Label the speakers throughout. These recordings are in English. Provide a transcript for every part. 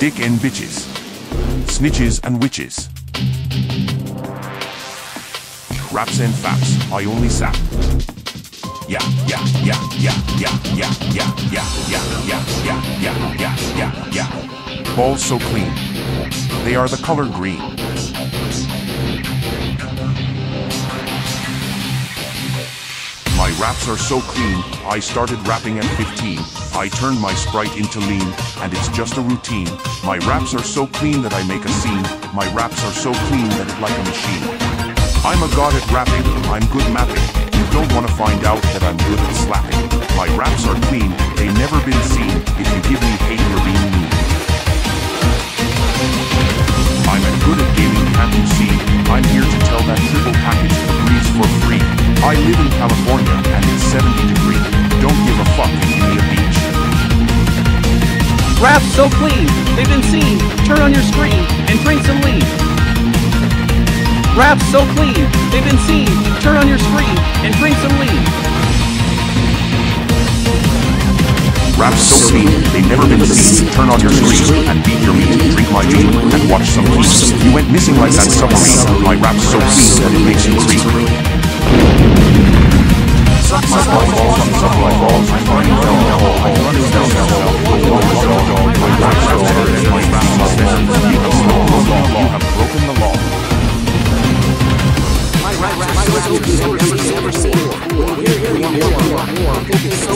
Speaker 1: Dick and bitches. Snitches and witches. Raps and faps, I only sap. Yeah, yeah, yeah, yeah, yeah, yeah, yeah, yeah, yeah, yeah, yeah, yeah, yeah, yeah, yeah. Balls so clean. They are the color green. My raps are so clean, I started rapping at 15. I turned my Sprite into lean, and it's just a routine. My raps are so clean that I make a scene. My raps are so clean that it like a machine. I'm a god at rapping, I'm good mapping. You don't want to find out that I'm good at slapping. My raps are clean, they never been seen. If you
Speaker 2: Raps so clean, they've been seen. Turn on your screen and drink some lean. Raps so clean, they've been seen. Turn on your screen and drink some lean.
Speaker 1: Raps so clean, they've never been seen. Turn on your screen and beat your meat. Drink my bean and watch some TV. You went missing like that submarine. My rap's so clean that it makes you creep. Suck my balls, suck my balls.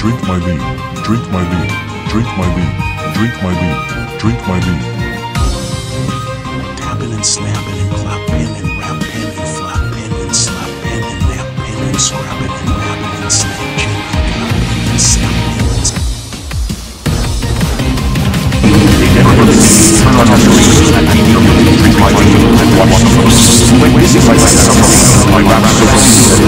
Speaker 1: drink my
Speaker 3: lean,
Speaker 4: drink my lean, drink my lean, drink my lean, drink my lean.
Speaker 5: Tapping and snapping and clapping and rapping and flapping and slapping and napping and scrapping and rapping and snatching and clapping and
Speaker 1: snapping. When this Drink my suffering, I am so